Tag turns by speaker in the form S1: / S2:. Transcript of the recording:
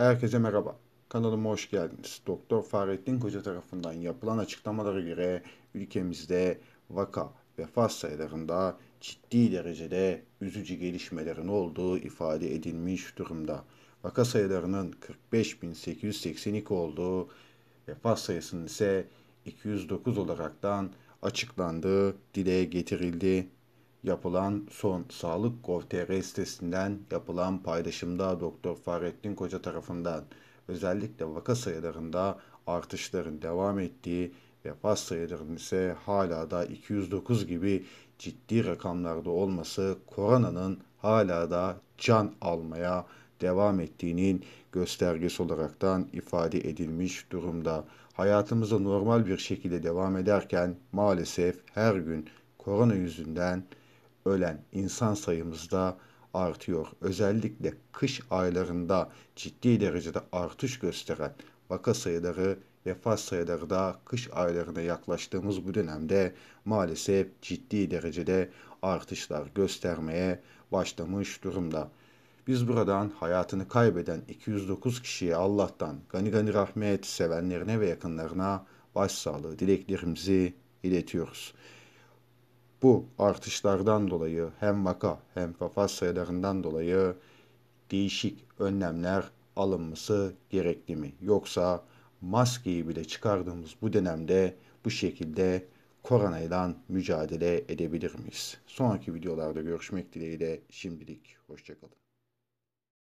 S1: Herkese merhaba. Kanalıma hoş geldiniz. Doktor Fahrettin Koca tarafından yapılan açıklamalara göre ülkemizde vaka vefat sayılarında ciddi derecede üzücü gelişmelerin olduğu ifade edilmiş durumda. Vaka sayılarının 45.882 olduğu, vefat sayısının ise 209 olaraktan açıklandığı dile getirildi yapılan son Sağlık Gov.tr sitesinden yapılan paylaşımda Doktor Fahrettin Koca tarafından özellikle vaka sayılarında artışların devam ettiği vefat sayılarının ise hala da 209 gibi ciddi rakamlarda olması koronanın hala da can almaya devam ettiğinin göstergesi olaraktan ifade edilmiş durumda. Hayatımıza normal bir şekilde devam ederken maalesef her gün korona yüzünden ölen insan sayımız da artıyor. Özellikle kış aylarında ciddi derecede artış gösteren vaka sayıları, vefat sayıları da kış aylarına yaklaştığımız bu dönemde maalesef ciddi derecede artışlar göstermeye başlamış durumda. Biz buradan hayatını kaybeden 209 kişiye Allah'tan gani gani rahmet sevenlerine ve yakınlarına başsağlığı dileklerimizi iletiyoruz. Bu artışlardan dolayı hem vaka hem vefat sayılarından dolayı değişik önlemler alınması gerekli mi? Yoksa maskeyi bile çıkardığımız bu dönemde bu şekilde koronayla mücadele edebilir miyiz? Sonraki videolarda görüşmek dileğiyle şimdilik hoşçakalın.